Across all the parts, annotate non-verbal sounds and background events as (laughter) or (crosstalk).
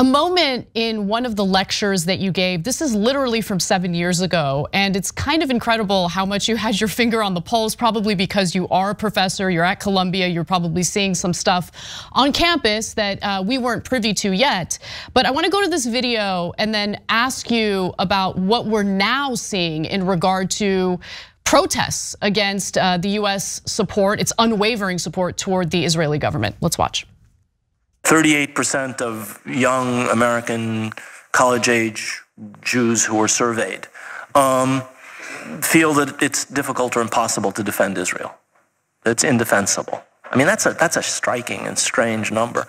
a moment in one of the lectures that you gave. This is literally from seven years ago, and it's kind of incredible how much you had your finger on the pulse, probably because you are a professor, you're at Columbia, you're probably seeing some stuff on campus that uh, we weren't privy to yet. But I wanna go to this video and then ask you about what we're now seeing in regard to protests against uh, the US support, its unwavering support toward the Israeli government. Let's watch. 38% of young American college age Jews who were surveyed um, feel that it's difficult or impossible to defend Israel. It's indefensible. I mean, that's a, that's a striking and strange number.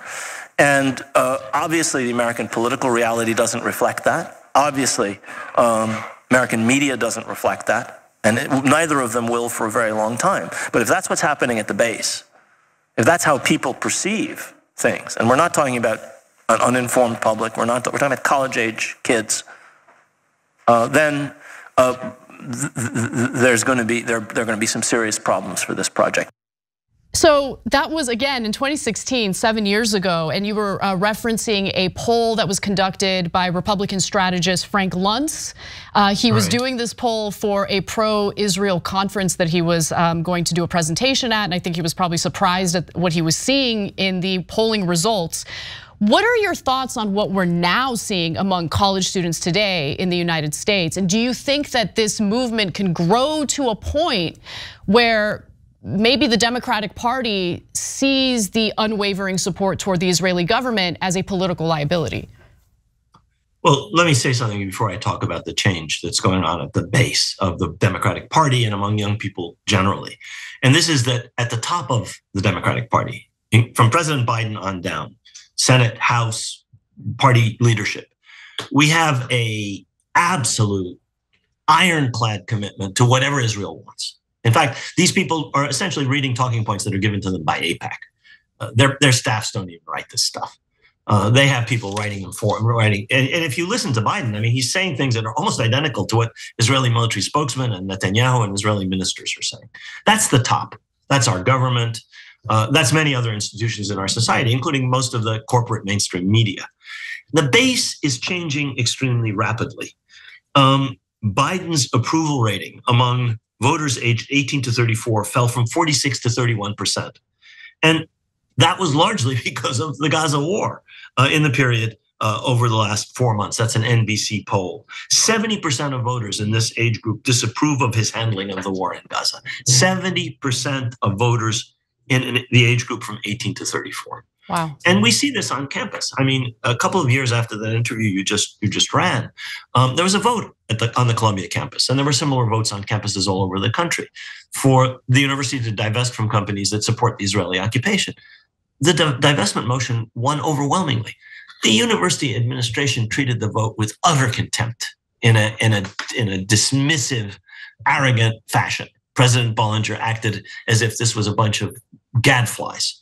And uh, obviously, the American political reality doesn't reflect that. Obviously, um, American media doesn't reflect that. And it, neither of them will for a very long time. But if that's what's happening at the base, if that's how people perceive things. And we're not talking about an uninformed public. We're not. We're talking about college age kids. Uh, then uh, th th there's going to be there there are going to be some serious problems for this project. So that was again in 2016, seven years ago, and you were uh, referencing a poll that was conducted by Republican strategist Frank Luntz. Uh, he was right. doing this poll for a pro-Israel conference that he was um, going to do a presentation at, and I think he was probably surprised at what he was seeing in the polling results. What are your thoughts on what we're now seeing among college students today in the United States? And do you think that this movement can grow to a point where maybe the Democratic Party sees the unwavering support toward the Israeli government as a political liability. Well, let me say something before I talk about the change that's going on at the base of the Democratic Party and among young people generally. And this is that at the top of the Democratic Party, from President Biden on down, Senate, House, party leadership, we have a absolute ironclad commitment to whatever Israel wants. In fact, these people are essentially reading talking points that are given to them by AIPAC. Uh, their, their staffs don't even write this stuff. Uh, they have people writing them for them, writing. And, and, if you listen to Biden, I mean, he's saying things that are almost identical to what Israeli military spokesmen and Netanyahu and Israeli ministers are saying. That's the top. That's our government. Uh, that's many other institutions in our society, including most of the corporate mainstream media. The base is changing extremely rapidly. Um, Biden's approval rating among voters aged 18 to 34 fell from 46 to 31%. And that was largely (laughs) because of the Gaza war uh, in the period uh, over the last four months. That's an NBC poll. 70% of voters in this age group disapprove of his handling of the war in Gaza. 70% of voters in, in the age group from 18 to 34. Wow. And we see this on campus. I mean, a couple of years after that interview you just you just ran, um, there was a vote the, on the Columbia campus, and there were similar votes on campuses all over the country for the university to divest from companies that support the Israeli occupation. The divestment motion won overwhelmingly. The university administration treated the vote with utter contempt in a in a in a dismissive, arrogant fashion. President Bollinger acted as if this was a bunch of gadflies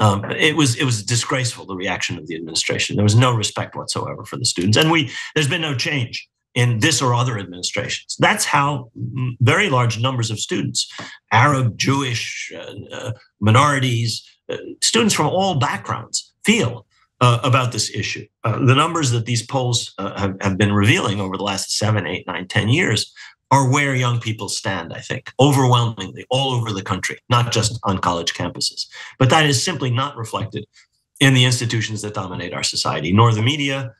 um, it was it was disgraceful the reaction of the administration. There was no respect whatsoever for the students, and we there's been no change in this or other administrations. That's how very large numbers of students, Arab, Jewish, uh, uh, minorities, uh, students from all backgrounds, feel uh, about this issue. Uh, the numbers that these polls uh, have, have, been revealing over the last seven, eight, nine, ten years are where young people stand, I think, overwhelmingly all over the country, not just on college campuses. But that is simply not reflected in the institutions that dominate our society, nor the media,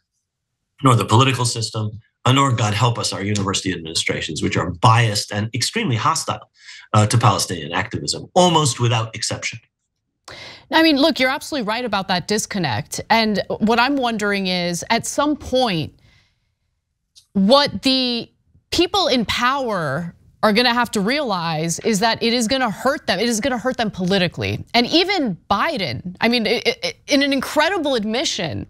nor the political system, uh, nor, God help us, our university administrations, which are biased and extremely hostile uh, to Palestinian activism, almost without exception. I mean, look, you're absolutely right about that disconnect. And what I'm wondering is at some point, what the people in power are going to have to realize is that it is going to hurt them. It is going to hurt them politically. And even Biden, I mean, in an incredible admission,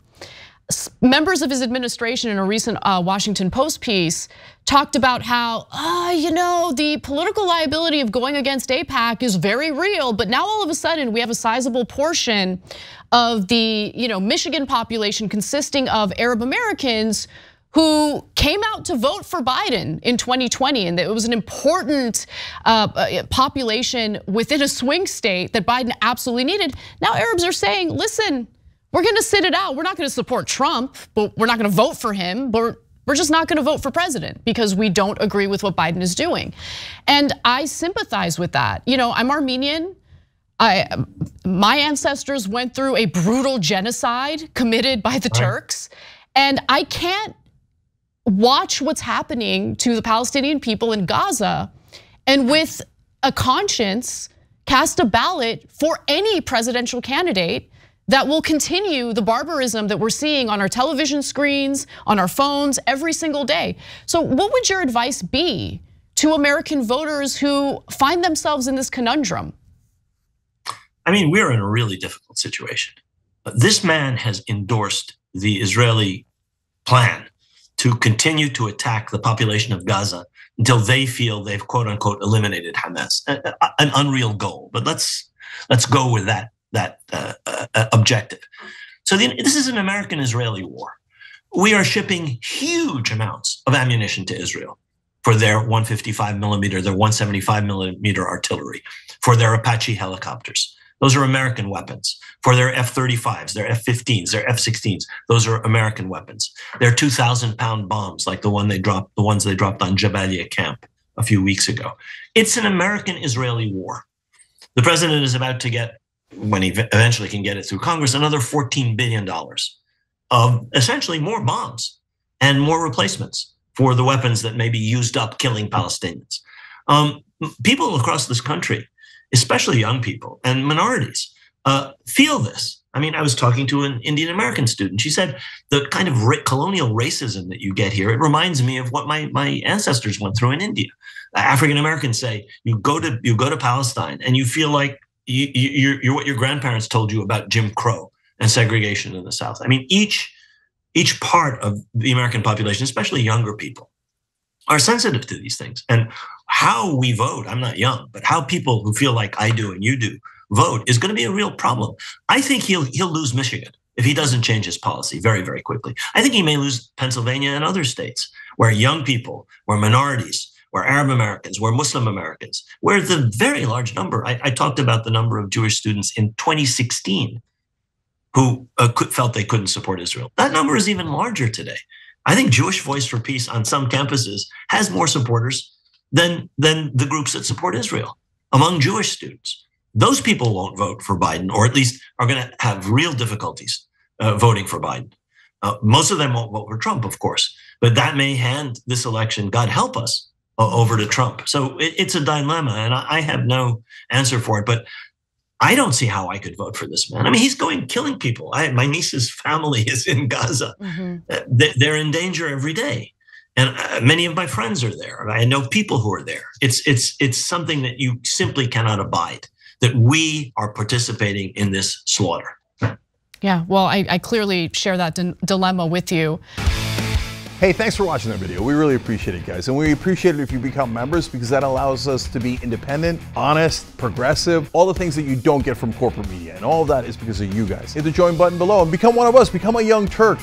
members of his administration in a recent uh, Washington Post piece talked about how, uh, you know, the political liability of going against AIPAC is very real, but now all of a sudden we have a sizable portion of the, you know, Michigan population consisting of Arab Americans who came out to vote for Biden in 2020, and it was an important uh, uh, population within a swing state that Biden absolutely needed. Now Arabs are saying, listen, we're going to sit it out. We're not going to support Trump, but we're not going to vote for him. But we're just not going to vote for president because we don't agree with what Biden is doing. And I sympathize with that. You know, I'm Armenian. I, my ancestors went through a brutal genocide committed by the right. Turks. And I can't watch what's happening to the Palestinian people in Gaza and with a conscience cast a ballot for any presidential candidate that will continue the barbarism that we're seeing on our television screens, on our phones every single day. So, what would your advice be to American voters who find themselves in this conundrum? I mean, we're in a really difficult situation. This man has endorsed the Israeli plan to continue to attack the population of Gaza until they feel they've quote unquote eliminated Hamas. An unreal goal, but let's let's go with that that uh, uh, objective. So the, this is an American-Israeli war. We are shipping huge amounts of ammunition to Israel for their 155 millimeter, their 175 millimeter artillery, for their Apache helicopters. Those are American weapons. For their F 35s, their F 15s, their F 16s, those are American weapons. They're 2,000 pound bombs, like the one they dropped, the ones they dropped on Jabalia camp a few weeks ago. It's an American Israeli war. The president is about to get, when he eventually can get it through Congress, another $14 billion of essentially more bombs and more replacements for the weapons that may be used up killing Palestinians. Um, people across this country especially young people and minorities, uh, feel this. I mean, I was talking to an Indian American student. She said the kind of colonial racism that you get here, it reminds me of what my, my ancestors went through in India. African Americans say you go to you go to Palestine and you feel like you, you, you're what your grandparents told you about Jim Crow and segregation in the South. I mean, each each part of the American population, especially younger people, are sensitive to these things. And how we vote, I'm not young, but how people who feel like I do and you do vote is going to be a real problem. I think he'll he'll lose Michigan if he doesn't change his policy very, very quickly. I think he may lose Pennsylvania and other states where young people, where minorities, where Arab Americans, where Muslim Americans, where the very large number, I, I talked about the number of Jewish students in 2016 who uh, felt they couldn't support Israel. That number is even larger today. I think Jewish Voice for Peace on some campuses has more supporters than, than the groups that support Israel among Jewish students. Those people won't vote for Biden, or at least are going to have real difficulties uh, voting for Biden. Uh, most of them won't vote for Trump, of course, but that may hand this election, God help us, uh, over to Trump. So it, it's a dilemma, and I, I have no answer for it. But I don't see how I could vote for this man. I mean, he's going killing people. I, my niece's family (laughs) is in Gaza. Mm-hmm. Uh, they're in danger every day and uh, many of my friends are there. I know people who are there. It's it's it's something that you simply cannot abide. That we are participating in this slaughter. Yeah, well, I, I clearly share that dilemma with you. Hey, thanks for watching that video. We really appreciate it, guys. And we appreciate it if you become members because that allows us to be independent, honest, progressive, all the things that you don't get from corporate media. And all of that is because of you guys. Hit the join button below and become one of us. Become a young Turk.